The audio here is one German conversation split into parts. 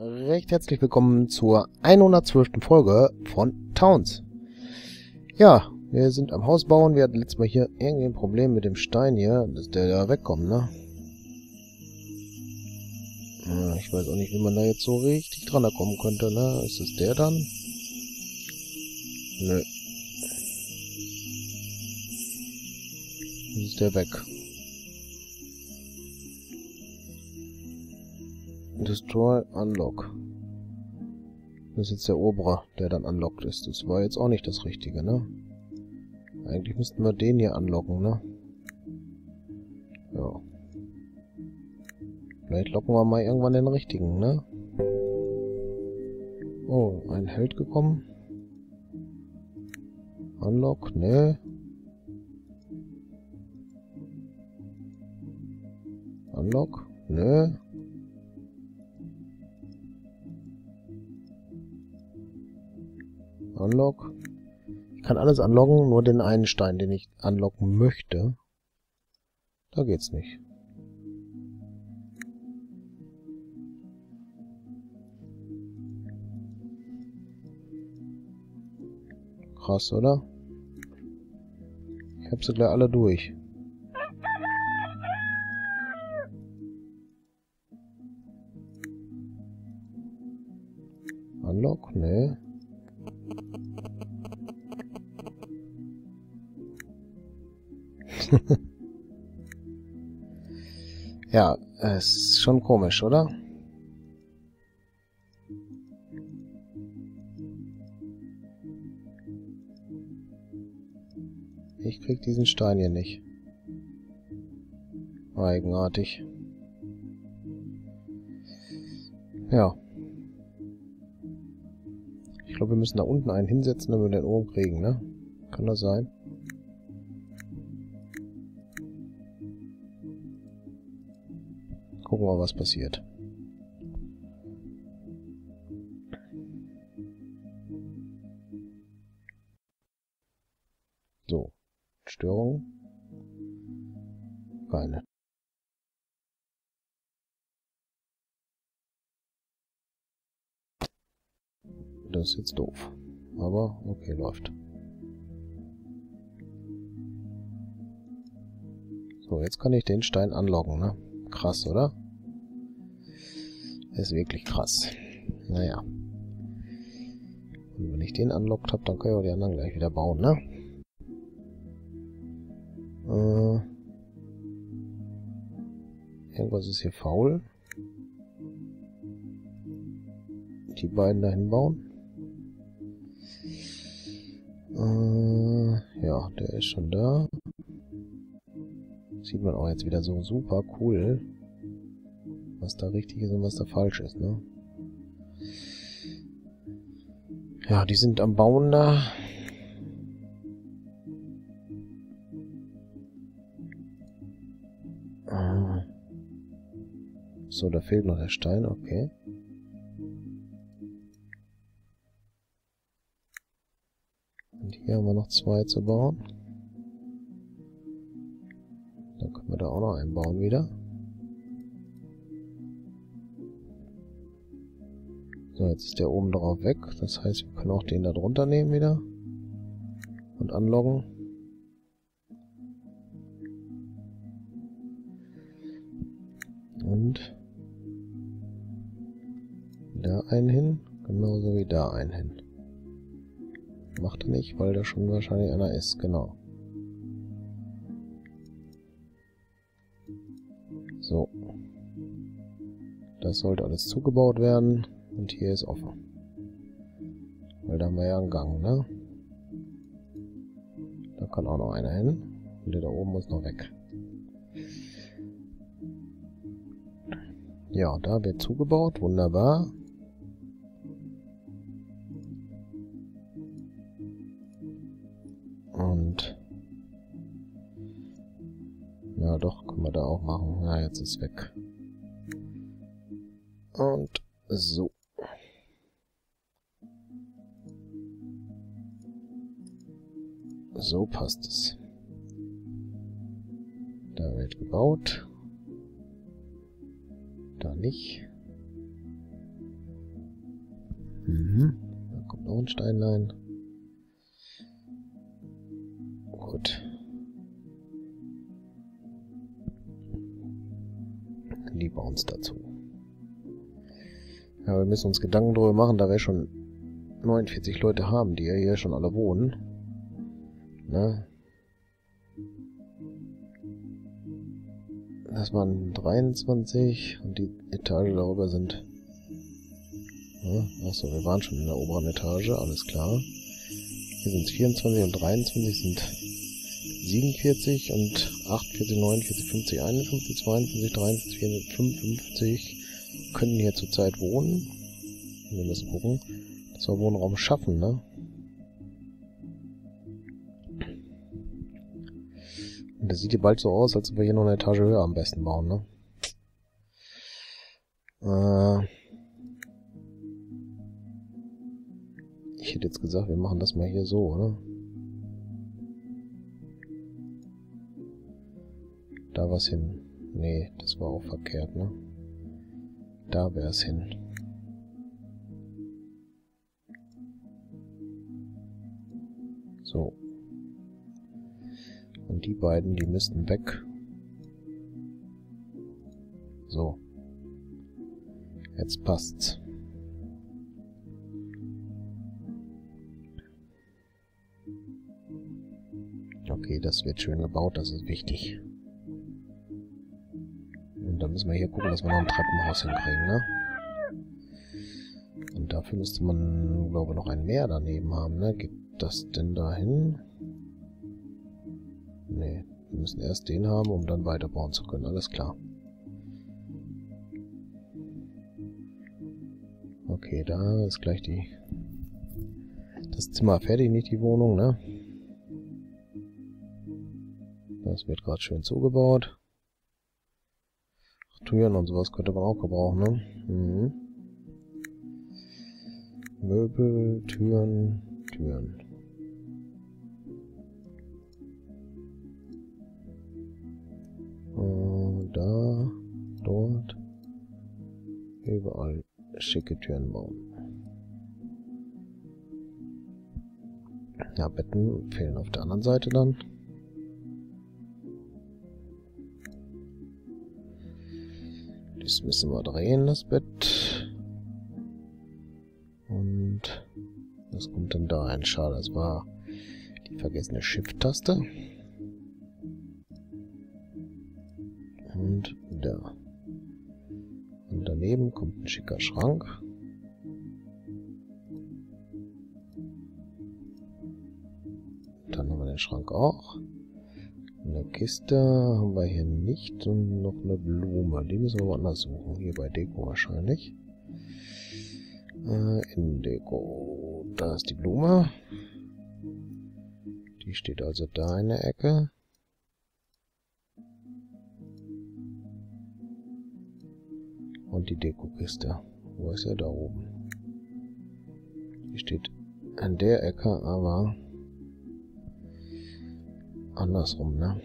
recht herzlich willkommen zur 112. Folge von Towns. Ja, wir sind am Haus bauen. Wir hatten letztes Mal hier irgendwie ein Problem mit dem Stein hier, dass der da wegkommt, ne? Ich weiß auch nicht, wie man da jetzt so richtig dran kommen könnte, ne? Ist das der dann? Nö. Ist der weg. Destroy Unlock. Das ist jetzt der obere, der dann unlocked ist. Das war jetzt auch nicht das Richtige, ne? Eigentlich müssten wir den hier anlocken, ne? Ja. Vielleicht locken wir mal irgendwann den richtigen, ne? Oh, ein Held gekommen. Unlock, ne? Unlock, ne? Unlock. Ich kann alles anlocken, nur den einen Stein, den ich anlocken möchte. Da geht's nicht. Krass, oder? Ich hab sie gleich alle durch. Unlock? Nee. Ja, es ist schon komisch, oder? Ich krieg diesen Stein hier nicht. Eigenartig. Ja. Ich glaube, wir müssen da unten einen hinsetzen, damit wir den oben kriegen, ne? Kann das sein? Gucken wir mal, was passiert. So. Störung? Keine. Das ist jetzt doof. Aber okay, läuft. So, jetzt kann ich den Stein anloggen, ne? Krass, oder? Ist wirklich krass. Naja. Und wenn ich den anlockt habe, dann ich auch die anderen gleich wieder bauen, ne? Äh, irgendwas ist hier faul. Die beiden dahin bauen. Äh, ja, der ist schon da. Sieht man auch jetzt wieder so super cool, was da richtig ist und was da falsch ist, ne? Ja, die sind am Bauen da. Ah. So, da fehlt noch der Stein, okay. Und hier haben wir noch zwei zu bauen. Dann können wir da auch noch einen bauen wieder. So, jetzt ist der oben drauf weg. Das heißt, wir können auch den da drunter nehmen wieder. Und anloggen. Und da einen hin. Genauso wie da einen hin. Macht er nicht, weil da schon wahrscheinlich einer ist. Genau. So. Das sollte alles zugebaut werden. Und hier ist offen. Weil da haben wir ja einen Gang, ne? Da kann auch noch einer hin. Und der da oben muss noch weg. Ja, da wird zugebaut. Wunderbar. Und... Ja, doch, können wir da auch machen. Ja, jetzt ist weg. Und so. So passt es. Da wird gebaut. Da nicht. Mhm. Da kommt noch ein Steinlein. Gut. Die bauen es dazu. Ja, wir müssen uns Gedanken darüber machen, da wir schon 49 Leute haben, die ja hier schon alle wohnen. Ne? Das waren 23 und die Etage darüber sind... Ja, achso, wir waren schon in der oberen Etage, alles klar. Hier sind es 24 und 23 sind 47 und 48, 49, 50, 51, 52, 43, 54, können hier zurzeit wohnen. Wir müssen gucken, dass wir Wohnraum schaffen, ne? Und das sieht hier bald so aus, als ob wir hier noch eine Etage höher am besten bauen, ne? Äh ich hätte jetzt gesagt, wir machen das mal hier so, oder? Da was hin. Nee, das war auch verkehrt, ne? Da wäre es hin. So. Die beiden, die müssten weg. So. Jetzt passt's. Okay, das wird schön gebaut, das ist wichtig. Und dann müssen wir hier gucken, dass wir noch ein Treppenhaus hinkriegen, ne? Und dafür müsste man, glaube ich, noch ein Meer daneben haben, ne? Geht das denn dahin? Nee, wir müssen erst den haben, um dann weiterbauen zu können. Alles klar. Okay, da ist gleich die... Das Zimmer fertig, nicht die Wohnung, ne? Das wird gerade schön zugebaut. Türen und sowas könnte man auch gebrauchen, ne? Mhm. Möbel, Türen, Türen. Schicke Türen bauen. Ja, Betten fehlen auf der anderen Seite dann. Das müssen wir drehen, das Bett. Und das kommt dann da ein. Schade, das war die vergessene Shift-Taste. Und da. Schicker Schrank. Dann haben wir den Schrank auch. Eine Kiste haben wir hier nicht und noch eine Blume. Die müssen wir woanders suchen. Hier bei Deko wahrscheinlich. Äh, in Deko. Da ist die Blume. Die steht also da in der Ecke. Und die Dekokiste. Wo ist er? Da oben. Die steht an der Ecke, aber andersrum, ne?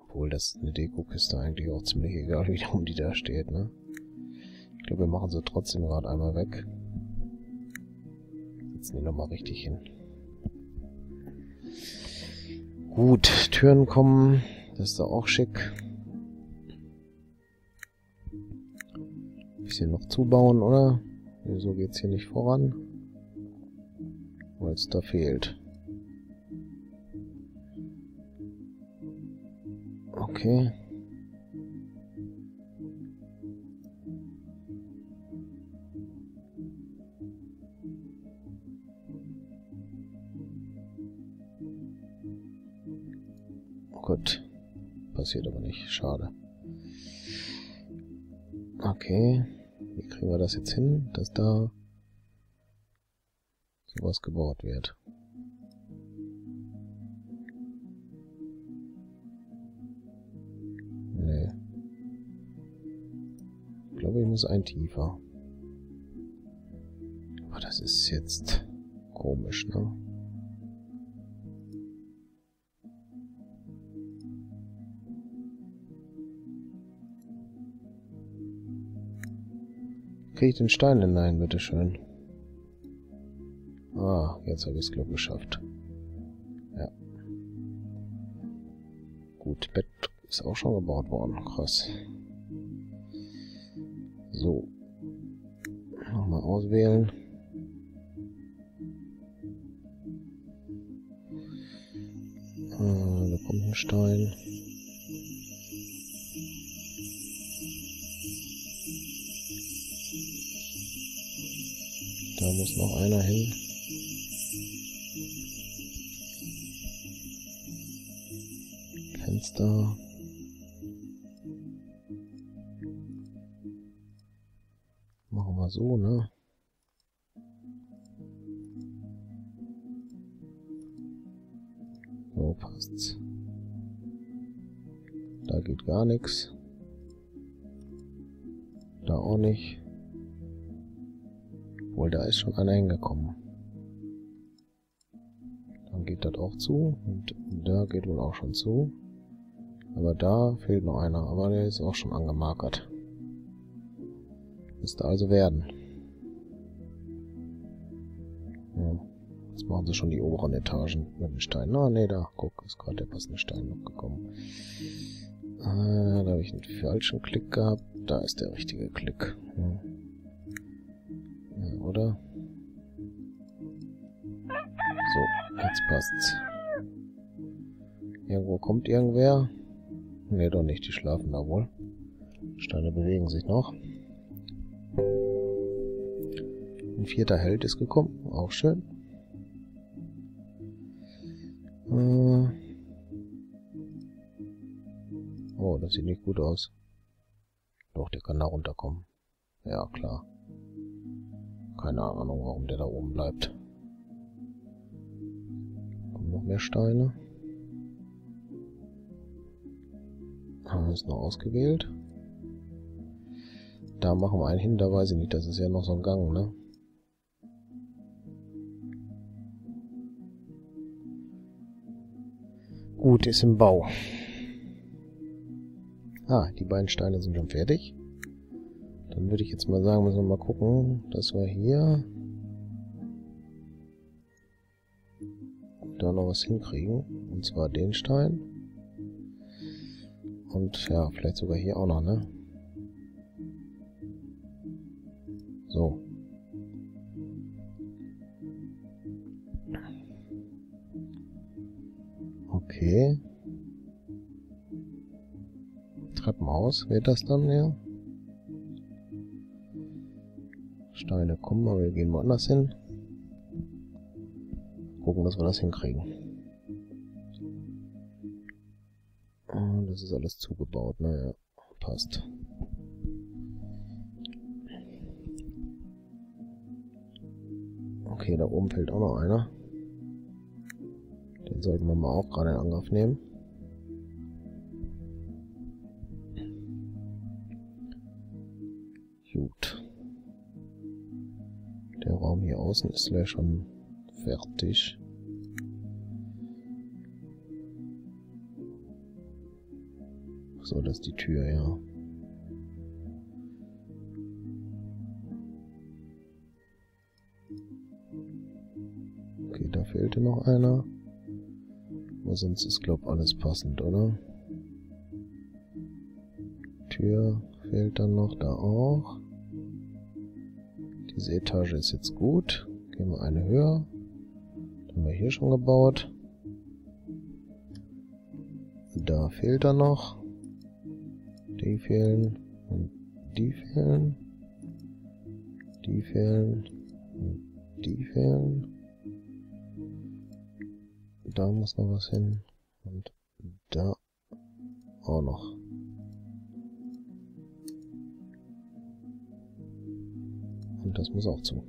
Obwohl, das eine Dekokiste eigentlich auch ziemlich egal, wie um die da steht, ne? Ich glaube, wir machen sie trotzdem gerade einmal weg. Setzen die nochmal richtig hin. Gut, Türen kommen. Das ist da auch schick. Bisschen noch zubauen, oder? Wieso geht's hier nicht voran? Weil es da fehlt. Okay. Gut. Passiert aber nicht. Schade. Okay. Kriegen wir das jetzt hin, dass da sowas gebaut wird? glaube, ich muss ein tiefer. Aber das ist jetzt komisch, ne? Kriege ich den Stein hinein, bitteschön? Ah, jetzt habe ich es, glaube geschafft. Ja. Gut, Bett ist auch schon gebaut worden. Krass. So. Nochmal auswählen. Äh, da kommt ein Stein. Da muss noch einer hin. Fenster. Machen wir so, ne? So passt's. Da geht gar nichts. Da auch nicht. Wohl, da ist schon einer hingekommen. Dann geht das auch zu. Und da geht wohl auch schon zu. Aber da fehlt noch einer. Aber der ist auch schon angemarkert. Müsste also werden. Ja. Jetzt machen sie schon die oberen Etagen mit den Steinen. Ah, ne, da, guck, ist gerade der passende Stein noch gekommen. Äh, da habe ich einen falschen Klick gehabt. Da ist der richtige Klick. Ja oder? So, jetzt passt's. Irgendwo kommt irgendwer. Ne, doch nicht, die schlafen da wohl. Steine bewegen sich noch. Ein vierter Held ist gekommen, auch schön. Äh oh, das sieht nicht gut aus. Doch, der kann da runterkommen. Ja, klar. Keine Ahnung, warum der da oben bleibt. Kommen noch mehr Steine. Haben wir es noch ausgewählt. Da machen wir einen hin, da weiß ich nicht, das ist ja noch so ein Gang, ne? Gut, ist im Bau. Ah, die beiden Steine sind schon fertig. Dann würde ich jetzt mal sagen, müssen wir mal gucken, dass wir hier da noch was hinkriegen. Und zwar den Stein. Und ja, vielleicht sogar hier auch noch, ne? So. Okay. Treppenhaus, wird das dann, ja? Steine kommen, aber wir gehen woanders hin. Gucken, dass wir das hinkriegen. Ah, das ist alles zugebaut, naja, passt. Okay, da oben fällt auch noch einer. Den sollten wir mal auch gerade in Angriff nehmen. Der Raum hier außen ist gleich schon fertig. So, das ist die Tür, ja. Okay, da fehlte noch einer. Aber sonst ist, glaube ich, alles passend, oder? Tür fehlt dann noch, da auch. Diese Etage ist jetzt gut. Gehen wir eine höher. Das haben wir hier schon gebaut. Da fehlt er noch. Die fehlen. Und die fehlen. Die fehlen. Und die fehlen. Da muss noch was hin. Und da auch noch. Und das muss auch zu.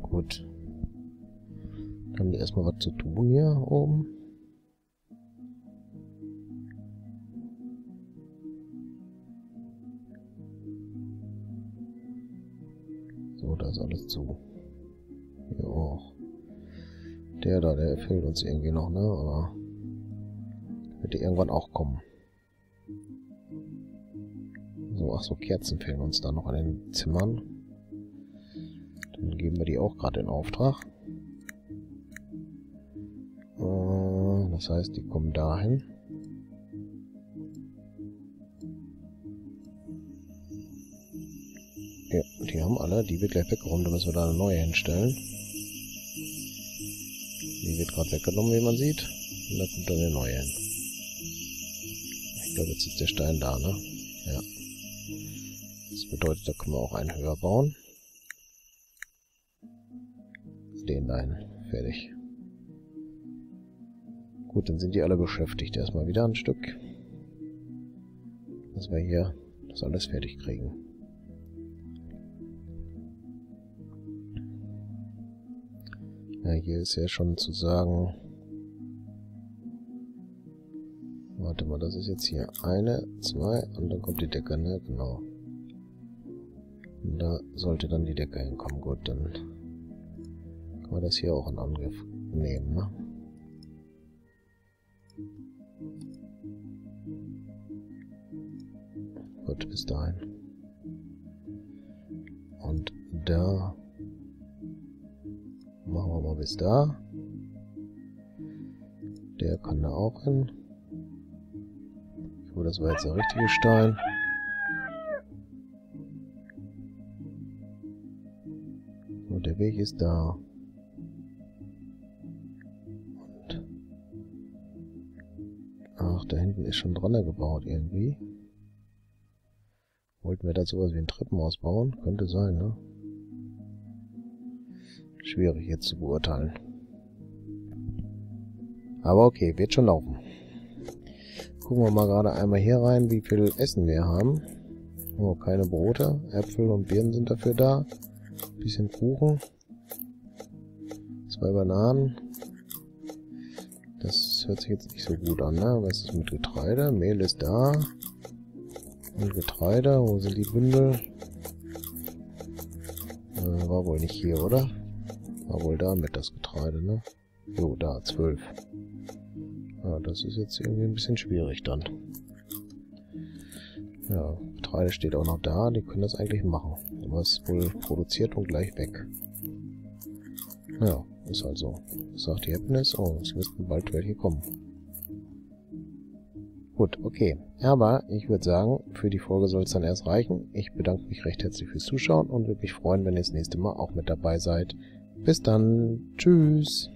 Gut. Dann haben wir erstmal was zu tun hier oben. So, da ist alles zu. Hier. Der da, der fehlt uns irgendwie noch, ne? Aber wird irgendwann auch kommen. So, ach so, Kerzen fehlen uns da noch an den Zimmern. Dann geben wir die auch gerade in Auftrag. Äh, das heißt, die kommen dahin. Ja, die haben alle. Die wird gleich weggeräumt, dann müssen wir da eine neue hinstellen. Die wird gerade weggenommen, wie man sieht. Und da kommt dann eine neue hin. Ich glaube, jetzt ist der Stein da, ne? Ja. Bedeutet, da können wir auch einen höher bauen. Den dahin. Fertig. Gut, dann sind die alle beschäftigt. Erstmal wieder ein Stück. Dass wir hier das alles fertig kriegen. Ja, hier ist ja schon zu sagen... Warte mal, das ist jetzt hier eine, zwei und dann kommt die Decke, ne? Genau. Da sollte dann die Decke hinkommen. Gut, dann kann man das hier auch in Angriff nehmen, ne? Gut, bis dahin. Und da machen wir mal bis da. Der kann da auch hin. Ich hoffe, das war jetzt der richtige Stein. Weg ist da. Und Ach, da hinten ist schon dran gebaut irgendwie. Wollten wir da sowas wie ein Treppenhaus bauen? Könnte sein, ne? Schwierig jetzt zu beurteilen. Aber okay, wird schon laufen. Gucken wir mal gerade einmal hier rein, wie viel Essen wir haben. Oh, keine Brote. Äpfel und Birnen sind dafür da. Bisschen Kuchen. Zwei Bananen. Das hört sich jetzt nicht so gut an, ne? Was ist mit Getreide? Mehl ist da. Und Getreide. Wo sind die Bündel? Äh, war wohl nicht hier, oder? War wohl da mit das Getreide, ne? Jo, da, zwölf. Ja, das ist jetzt irgendwie ein bisschen schwierig dann. Ja, Getreide steht auch noch da, die können das eigentlich machen. Ist wohl produziert und gleich weg. Ja, ist halt so. Was sagt die Happiness? Oh, es müssten bald welche kommen. Gut, okay. Aber ich würde sagen, für die Folge soll es dann erst reichen. Ich bedanke mich recht herzlich fürs Zuschauen und würde mich freuen, wenn ihr das nächste Mal auch mit dabei seid. Bis dann. Tschüss.